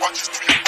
watch this.